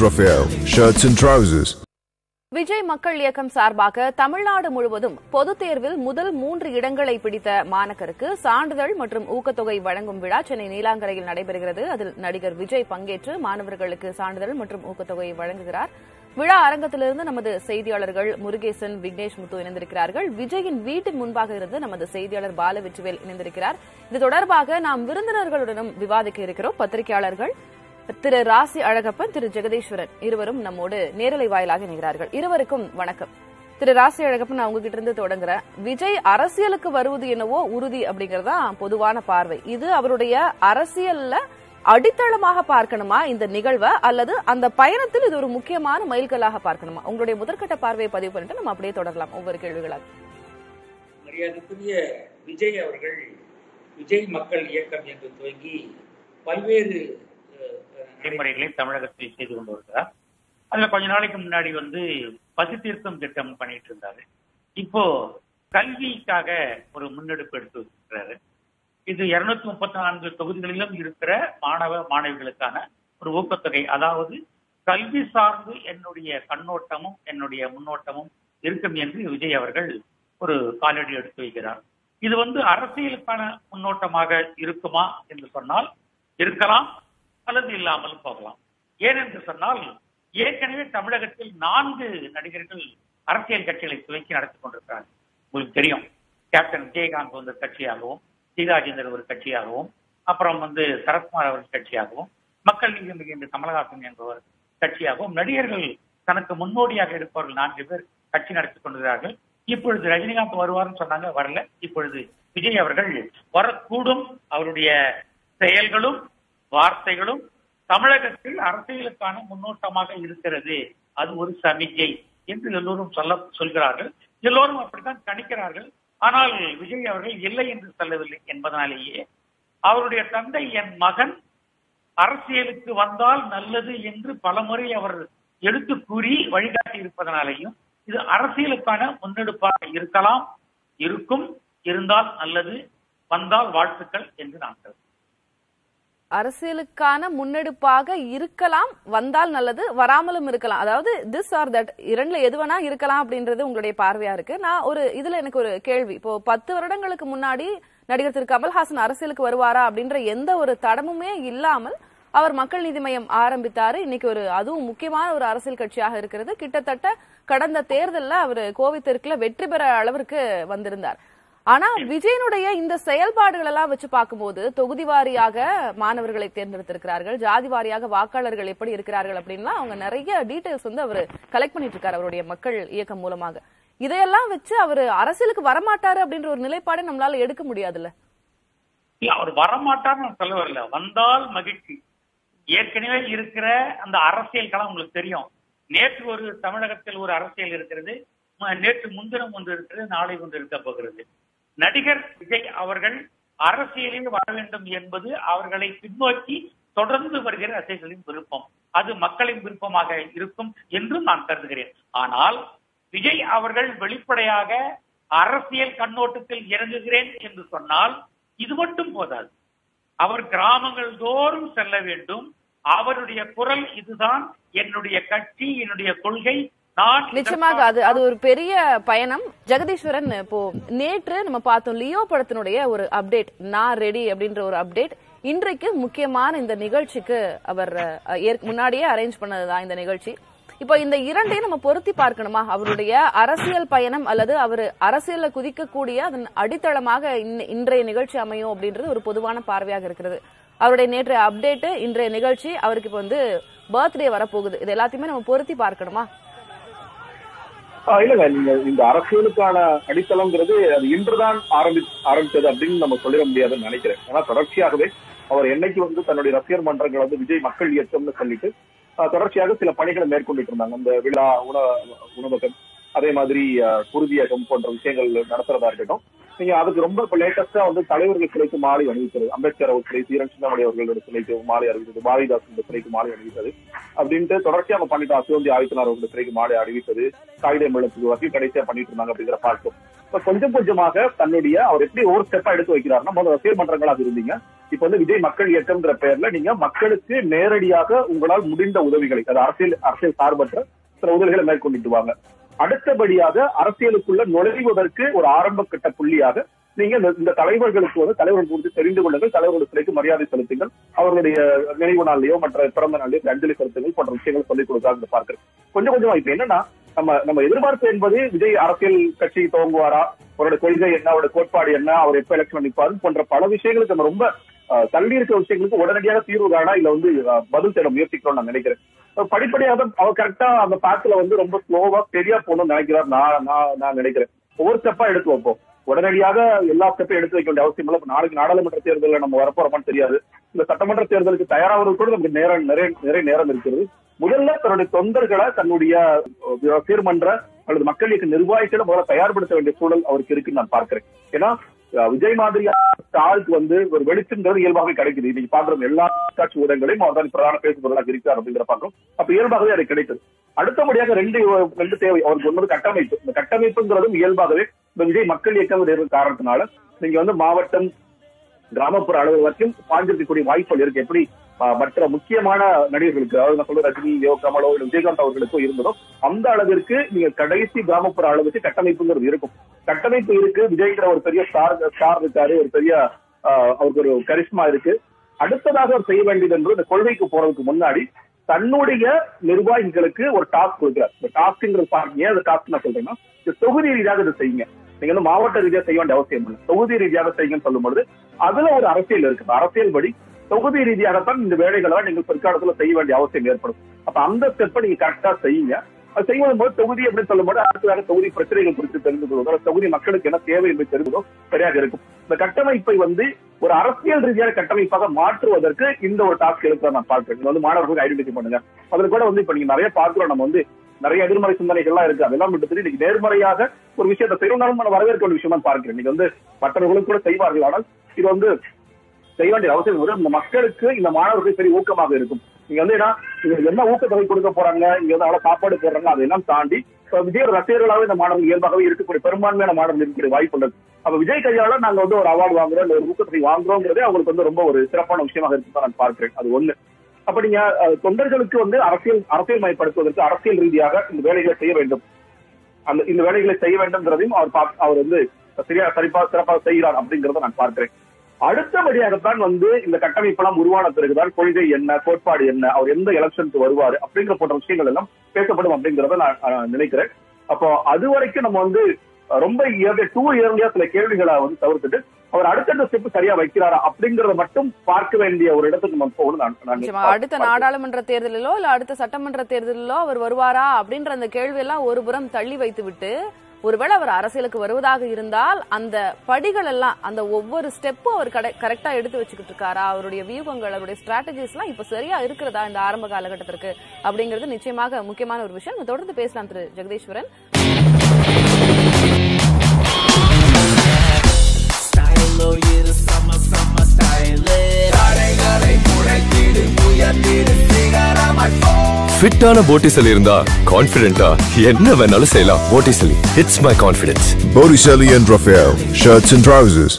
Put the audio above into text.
Raphael, shirts and trousers. Vijay மக்கள் இயக்கம் சார்பாக தமிழ்நாடு முழுவதும் பொதுத் தேர்வில் முதல் மூன்று இடங்களை பிடித்த மாணக்கருக்கு சான்றிதழ் மற்றும் ஊக்கத்தொகை வழங்கும் விழா சென்னை நீலாங்கரையில் நடைபெறுகிறது. அதில் நடிகர் விஜய் பங்கேற்று மாணவர்களுக்கு சான்றிதழ் மற்றும் ஊக்கத்தொகையை வழங்குகிறார். விழா அரங்கத்திலிருந்து நமது செய்தியாளர்கள் முருகேசன் விக்னேஷ் முத்து இணைந்திருக்கிறார்கள். விஜயின் வீட்டின் முன்பாக இருந்து நமது செய்தியாளர் பால வெற்றிவேல் இணைந்திருக்கிறார். இது தொடர்பாக நாம் விருந்தினர்களுடனும் விவாதிக்க இருக்கிறோம். பத்திரிகையாளர்கள் திரு ராசி அழகப்பன் திரு ஜெகதீஸ்வரன் இருவரும் நம்மோடு நேரலை வாயிலாக இணைகிறார்கள். இருவருக்கும் வணக்கம். திரு ராசி அழகப்பன் நான் உங்ககிட்ட இருந்து தொடங்குறேன். விஜய் அரசியலுக்கு வருவது என்னவோ உறுதி அப்படிங்கறதா பொதுவான பார்வை. இது அவருடைய அரசியல்ல அடித்தளமாக பார்க்கணுமா இந்த நிகழ்வை? அல்லது அந்த பயணத்தில் இது ஒரு முக்கியமான மைல்கல்லாக பார்க்கணுமா? உங்களுடைய முதற்கட்ட பார்வையை பதிவு பண்ணிட்டு நம்ம அப்படியே தொடரலாம். ஒவ்வொரு கேள்விகளாக மரியாதைக்குரிய விஜய் அவர்கள் விஜய் மக்கள் இயக்கம் என்று துவங்கி பல்வேறு நடைமுறைகளை தமிழகத்தில் செய்து கொண்டு வருகிறார். அதுல கொஞ்ச நாளைக்கு முன்னாடி வந்து பசி தீர்த்தம் திட்டம் பண்ணிட்டு இருந்தாரு. இப்போ கல்விக்காக ஒரு முன்னெடுப்பு எடுத்து வச்சிருக்கிறாரு. இது இருநூத்தி முப்பத்தி நான்கு தொகுதிகளிலும் இருக்கிற மாணவ மாணவிகளுக்கான ஒரு ஊக்கத்தொகை. அதாவது கல்வி சார்ந்து என்னுடைய கண்ணோட்டமும் என்னுடைய முன்னோட்டமும் இருக்கும் என்று விஜய் அவர்கள் ஒரு காலடி எடுத்து வைக்கிறார். இது வந்து அரசியலுக்கான முன்னோட்டமாக இருக்குமா என்று சொன்னால் இருக்கலாம் அல்லது இல்லாமல் போகலாம். ஏனென்று சொன்னால் ஏற்கனவே தமிழகத்தில் நான்கு நடிகர்கள் அரசியல் கட்சிகளை துவக்கி நடத்தி கொண்டிருக்கிறார்கள். உங்களுக்கு தெரியும் கேப்டன் விஜயகாந்த் வந்து கட்சியாகவும் சீதாஜேந்தர் ஒரு கட்சியாகவும் அப்புறம் வந்து சரத்குமார் அவர்கள் கட்சியாகவும் மக்கள் நீதி மிகுந்த கமலஹாசன் என்பவர் கட்சியாகவும் நடிகர்கள் தனக்கு முன்னோடியாக இருப்பவர்கள் நான்கு பேர் கட்சி நடத்தி கொண்டிருக்கிறார்கள். இப்பொழுது ரஜினிகாந்த் வருவார்னு சொன்னாங்க வரல. இப்பொழுது விஜய் அவர்கள் வரக்கூடும். அவருடைய செயல்களும் வார்த்தைகளும் தமிழகத்தில் அரசியலுக்கான முன்னோட்டமாக இருக்கிறது. அது ஒரு சமிக்கை என்று எல்லோரும் சொல்ல சொல்கிறார்கள். எல்லோரும் அப்படித்தான் கணிக்கிறார்கள். ஆனால் விஜய் அவர்கள் இல்லை என்று சொல்லவில்லை என்பதனாலேயே அவருடைய தந்தை என் மகன் அரசியலுக்கு வந்தால் நல்லது என்று பலமுறை அவர் எடுத்து கூறி வழிகாட்டி இருப்பதனாலேயும் இது அரசியலுக்கான முன்னெடுப்பாக இருக்கலாம் இருக்கும் இருந்தால் நல்லது வந்தால் வாழ்த்துக்கள் என்று நான் கருதுகிறேன். அரசியலுக்கான முன்னெடுப்பாக இருக்கலாம் வந்தால் நல்லது வராமலும் இருக்கலாம். அதாவது திஸ் ஆர் தட் இரண்டுல எது வேணா இருக்கலாம் அப்படின்றது உங்களுடைய பார்வையா இருக்கு. நான் ஒரு இதுல எனக்கு ஒரு கேள்வி. இப்போ பத்து வருடங்களுக்கு முன்னாடி நடிகர் திரு. கமல்ஹாசன் அரசியலுக்கு வருவாரா அப்படின்ற எந்த ஒரு தடமுமே இல்லாமல் அவர் மக்கள் நீதி மையம் ஆரம்பித்தாரு. இன்னைக்கு ஒரு அதுவும் முக்கியமான ஒரு அரசியல் கட்சியாக இருக்கிறது. கிட்டத்தட்ட கடந்த தேர்தலில் அவர் கோவித்திற்குல வெற்றி பெற அளவிற்கு வந்திருந்தார். ஆனா விஜயனுடைய இந்த செயல்பாடுகள் எல்லாம் வச்சு பார்க்கும்போது தொகுதி வாரியாக மாணவர்களை தேர்ந்தெடுத்திருக்கிறார்கள் ஜாதி வாரியாக வாக்காளர்கள் எப்படி இருக்கிறார்கள் அப்படின்னா அவங்க நிறைய டீடைல்ஸ் வந்து அவர் கலெக்ட் பண்ணிட்டு இருக்காரு அவருடைய மக்கள் இயக்கம் மூலமாக. இதையெல்லாம் வச்சு அவர் அரசியலுக்கு வரமாட்டாரு அப்படின்ற ஒரு நிலைப்பாடை நம்மளால எடுக்க முடியாதுல்ல? இல்ல அவர் வரமாட்டார்னு நான் சொல்ல வரல. வந்தால் மகிழ்ச்சி. ஏற்கனவே இருக்கிற அந்த அரசியல் களம் உங்களுக்கு தெரியும். நேற்று ஒரு தமிழகத்தில் ஒரு அரசியல் இருக்கிறது நேற்று முன்தினம் ஒன்று இருக்கிறது நாளை ஒன்று இருக்க போகிறது. நடிகர் விஜய் அவர்கள் அரசியலில் வர வேண்டும் என்பது அவர்களை பின்னோக்கி தொடர்ந்து வருகிற ரசிகர்களின் விருப்பம். அது மக்களின் விருப்பமாக இருக்கும் என்றும் நான் கருதுகிறேன். ஆனால் விஜய் அவர்கள் வெளிப்படையாக அரசியல் கண்ணோட்டத்தில் இறங்குகிறேன் என்று சொன்னால் இது மட்டும் போதாது. அவர் கிராமங்கள் தோறும் செல்ல வேண்டும். அவருடைய குரல் இதுதான். என்னுடைய கட்சி என்னுடைய கொள்கை நிச்சயமாக அது அது ஒரு பெரிய பயணம். ஜெகதீஸ்வரன் இப்போ நேற்று நம்ம பார்த்தோம் லியோ படத்தினுடைய ஒரு அப்டேட் நான் ரெடி அப்படின்ற ஒரு அப்டேட். இன்றைக்கு முக்கியமான இந்த நிகழ்ச்சிக்கு அவர் முன்னாடியே அரேஞ்ச் பண்ணதுதான் இந்த நிகழ்ச்சி. இப்போ இந்த இரண்டையும் நம்ம பொருத்தி பார்க்கணுமா? அவருடைய அரசியல் பயணம் அல்லது அவர் அரசியல்ல குதிக்கக்கூடிய அதன் அடித்தளமாக இன்றைய நிகழ்ச்சி அமையும் அப்படின்றது ஒரு பொதுவான பார்வையாக இருக்கிறது. அவருடைய நேற்றைய அப்டேட் இன்றைய நிகழ்ச்சி அவருக்கு இப்போ வந்து பர்த்டே வரப்போகுது. இது எல்லாத்தையுமே நம்ம பொருத்தி பார்க்கணுமா? ஆஹ் இல்லங்க நீங்க இந்த அரசியலுக்கான அடித்தளம்ங்கிறது அது இன்றுதான் ஆரம்பி ஆரம்பித்தது அப்படின்னு நம்ம சொல்லிட முடியாதுன்னு நினைக்கிறேன். ஏன்னா தொடர்ச்சியாகவே அவர் என்னைக்கு வந்து தன்னுடைய ரசிகர் மன்றங்கள் வந்து விஜய் மக்கள் இயக்கம்னு சொல்லிட்டு ஆஹ் தொடர்ச்சியாக சில பணிகளை மேற்கொண்டுட்டு இருந்தாங்க. அந்த விழா உண உணவகம் அதே மாதிரி குருதியகம் போன்ற விஷயங்கள் நடத்துறதா இருக்கட்டும் நீங்க அதுக்கு ரொம்ப இப்ப லேட்டஸ்டா வந்து தலைவர்கள் சிலைக்கு மாலை அணிவிக்கிறது அம்பேத்கர் அவர் சிலை தீரன் அவர்களோட சிலைக்கு மாலை அறிவித்தது பாரதிதாசன் சிலைக்கு மாலை அணிவித்தது அப்படின்ட்டு தொடர்ச்சியா அவங்க பண்ணிட்டோம் சிவந்தி ஆதித்தனார் அவர்களோட சிலைக்கு மாலை அறிவித்தது காகிதம் எழுத்துக்கு வசதி கடைசியா பண்ணிட்டு இருந்தாங்க அப்படிங்கிற பார்த்தோம். இப்ப கொஞ்சம் கொஞ்சமாக தன்னுடைய அவர் எப்படி ஒரு ஸ்டெப்பா எடுத்து வைக்கிறாருன்னா முதல்ல ரசிகர் மன்றங்களா இருந்தீங்க. இப்ப வந்து விஜய் மக்கள் இயக்கம்ன்ற பெயர்ல நீங்க மக்களுக்கு நேரடியாக உங்களால் முடிந்த உதவிகளை அது அரசியல் அரசியல் சார்பற்ற சில உதவிகளை மேற்கொண்டுட்டு வாங்க. அடுத்தபடியாக அரசியலுக்குள்ள நுழைவதற்கு ஒரு ஆரம்ப கட்ட புள்ளியாக நீங்க இந்த- தலைவர்களுக்கு வந்து தலைவர்கள் குறித்து தெரிந்து கொள்ளுங்கள் தலைவர்கள் சிலைக்கு மரியாதை செலுத்துங்கள். அவர்களுடைய நினைவு நாள்லயோ மற்ற பிறந்த நாள்லயோ அஞ்சலி செலுத்துங்கள் போன்ற விஷயங்கள் சொல்லிக் கொடுக்காங்க பார்க்கிறேன் கொஞ்சம் கொஞ்சமா இப்ப என்னன்னா நம்ம நம்ம எதிர்பார்ப்பு என்பது விஜய் அரசியல் கட்சி துவங்குவாரா? அவரோட கொள்கை என்ன? அவரோட கோட்பாடு என்ன? அவர் எப்ப எலெக்ஷன் நிற்பாரு போன்ற பல விஷயங்களுக்கு நம்ம ரொம்ப தள்ளி இருக்கிற விஷயங்களுக்கு உடனடியாக தீர்வு காணா இல்ல வந்து பதில் தேட முயற்சிக்கிறோம் நான் நினைக்கிறேன். அஹ், படிப்படியாக அவர் கரெக்டா அந்த பாத்துல வந்து ரொம்ப ஸ்லோவா சரியா போகணும்னு நினைக்கிறார். நான் நான் நான் நினைக்கிறேன். ஒவ்வொரு ஸ்டெப்பா எடுத்து வைப்போம். உடனடியாக எல்லா ஸ்டெப்பையும் எடுத்து வைக்க வேண்டிய அவசியம் இல்லை. நாளைக்கு நாடாளுமன்ற தேர்தலில் நம்ம வரப்போறோமான்னு தெரியாது. இந்த சட்டமன்ற தேர்தலுக்கு தயாராவது கூட நமக்கு நேரம் நிறைய நிறைய நேரம் இருக்கிறது. முதல்ல தன்னுடைய தொண்டர்களை தன்னுடைய சீர்மன்ற அல்லது மக்கள் இயக்க நிர்வாகிகளை முதல்ல தயார்படுத்த வேண்டிய சூழல் அவருக்கு இருக்குன்னு நான் பார்க்கிறேன். ஏன்னா விஜய் மாதிரியான ஆளுக்கு வந்து ஒரு வெளிச்சம்ன்றது இயல்பாகவே கிடைக்குது. இன்னைக்கு பாக்குற எல்லா காட்சி ஊடகங்களையும் அவர் தான் பிரதான பேசுபொருளாக இருக்கிறார் அப்படிங்கிற பாக்குறோம் அப்ப இயல்பாகவே அது கிடைத்தது அடுத்தபடியாக ரெண்டு ரெண்டு தேவை அவருக்கு ஒன்பது கட்டமைப்பு. இந்த கட்டமைப்புங்கிறதும் இயல்பாகவே இந்த விஜய் மக்கள் இயக்கம் காரணத்தினால நீங்க வந்து மாவட்டம் கிராமப்புற அளவு வரைக்கும் பாஞ்சிருக்கக்கூடிய வாய்ப்புகள் இருக்கு. எப்படி மற்ற முக்கியமான நடிகர்களுக்கு அதாவது நான் சொல்ற ரஜினியோ கமலோ இல்ல விஜயகாந்த் அவர்களுக்கோ இருந்ததோ அந்த அளவிற்கு நீங்க கடைசி கிராமப்புற அளவுக்கு கட்டமைப்புங்கிறது இருக்கும். கட்டமைப்பு இருக்கு. விஜய்ங்கிற ஒரு பெரிய ஸ்டார் ஸ்டார் இருக்காரு. ஒரு பெரிய அவருக்கு ஒரு கரிஷ்மா இருக்கு. அடுத்ததாக அவர் செய்ய வேண்டியது என்று இந்த கொள்கைக்கு போறதுக்கு முன்னாடி தன்னுடைய நிர்வாகிகளுக்கு ஒரு டாஸ்க் கொடுக்கிறார். இந்த டாஸ்க்ங்கிறது பாருங்க ஏன் அந்த டாஸ்க் நான் சொல்றேன்னா இந்த தொகுதி ரீதியாக இதை செய்யுங்க. நீங்க வந்து மாவட்ட ரீதியாக செய்ய வேண்டிய அவசியம் இல்லை. தொகுதி ரீதியாக செய்யுங்கன்னு சொல்லும்பொழுது அதுல ஒரு அரசியல் இருக்கு. அந்த அரசியல் படி தொகுதி ரீதியாகத்தான் இந்த வேலைகளை நீங்கள் பிற்காலத்துல செய்ய வேண்டிய அவசியம் ஏற்படும். அப்ப அந்த ஸ்டெப்பை நீங்க கரெக்டா செய்யுங்க. அது செய்யும் போது தொகுதி அப்படின்னு சொல்லும்போது அடுத்ததாக தொகுதி பிரச்சனைகள் குறித்து தெரிந்து கொள்வதோ தொகுதி மக்களுக்கு என்ன தேவை என்று தெரிவதோ சரியாக இருக்கும். இந்த கட்டமைப்பை வந்து ஒரு அரசியல் ரீதியான கட்டமைப்பாக மாற்றுவதற்கு இந்த ஒரு டாஸ்க் எடுக்க நான் பார்க்கிறேன். வந்து மாணவர்களுக்கு ஐடென்டிஃபை பண்ணுங்க. அதுல கூட வந்து இப்ப நீங்க நிறைய பார்க்கிறோம். நம்ம வந்து நிறைய எதிர்மறை சிந்தனைகள்லாம் இருக்கு. அதெல்லாம் விட்டு இன்னைக்கு நேர்மறையாக ஒரு விஷயத்தை செய்யணும் நான் வரவேற்க ஒரு விஷயமா பார்க்கிறேன். இன்னைக்கு வந்து மற்றவர்களும் கூட செய்வார்கள். ஆனால் இது வந்து செய்ய வேண்டிய அவசியம் வந்து இந்த மக்களுக்கு இந்த மாணவர்களுக்கு பெரிய ஊக்கமாக இருக்கும். நீங்க வந்து ஏன்னா இவங்க என்ன ஊக்கத்தொகை கொடுக்க போறாங்க இங்க வந்து அவ்வளவு சாப்பாடு போடுறாங்க அதெல்லாம் தாண்டி விஜய் ரசிகர்களாவே இந்த மாணவர்கள் இயல்பாகவே இருக்கக்கூடிய பெரும்பான்மையான மாணவர்கள் இருக்கக்கூடிய வாய்ப்பு உள்ளது. அப்ப விஜய் கையால நாங்க வந்து ஒரு அவார்டு வாங்குறோம் இல்ல ஒரு ஊக்கத்தொகை வாங்குறோங்கிறதே அவங்களுக்கு வந்து ரொம்ப ஒரு சிறப்பான விஷயமாக இருக்கு நான் பார்க்கிறேன். அது ஒண்ணு. அப்ப நீங்க தொண்டர்களுக்கு வந்து அரசியல் அரசியல் மயப்படுத்துவதற்கு அரசியல் ரீதியாக இந்த வேலைகளை செய்ய வேண்டும். அந்த இந்த வேலைகளை செய்ய வேண்டும்ங்கிறதையும் அவர் பா- அவர் வந்து சரியா சரிப்பா சிறப்பாக செய்கிறார் அப்படிங்கறத நான் பார்க்கிறேன். அடுத்தபடியாகத்தான் வந்து இந்த கட்டமைப்பெல்லாம் உருவான பிறகுதான் கொள்கை என்ன கோட்பாடு என்ன அவர் எந்த எலெக்ஷனுக்கு வருவாரு அப்படிங்கிற போன்ற விஷயங்கள் எல்லாம் பேசப்படும் அப்படிங்கறத நான் நினைக்கிறேன். அப்போ அது வரைக்கும் நம்ம வந்து ரொம்ப இயற்கை டூ இயர்லியா சில கேள்விகளை வந்து தவிர்த்துட்டு அவர் அடுத்தடுத்த ஸ்டெப் சரியா வைக்கிறாரா அப்படிங்கறத மட்டும் பார்க்க வேண்டிய ஒரு இடத்துக்கு நம்ம போகணும் அடுத்த நாடாளுமன்ற தேர்தலிலோ இல்ல அடுத்த சட்டமன்ற தேர்தலிலோ அவர் வருவாரா அப்படின்ற அந்த கேள்வி எல்லாம் ஒரு புறம் தள்ளி வைத்து விட்டு ஒருவேளை அவர் அரசியலுக்கு வருவதாக இருந்தால் அந்த படிகள் எல்லாம் அந்த ஒவ்வொரு ஸ்டெப்பும் அவர் கரெக்டா எடுத்து வச்சுக்கிட்டு இருக்காரா? அவருடைய வியூகங்கள் அவருடைய ஸ்ட்ராட்டஜிஸ் எல்லாம் இப்ப சரியா இருக்கிறதா இந்த ஆரம்ப காலகட்டத்திற்கு? அப்படிங்கிறது நிச்சயமாக முக்கியமான ஒரு விஷயம். தொடர்ந்து பேசலாம் திரு. ஜெகதீஸ்வரன். ஃபிட்டான போட்டிசல் இருந்தா கான்ஃபிடென்ட்டா என்ன வேணாலும் செய்யலாம் Botticelli it's my confidence Botticelli and Raphael shirts and trousers.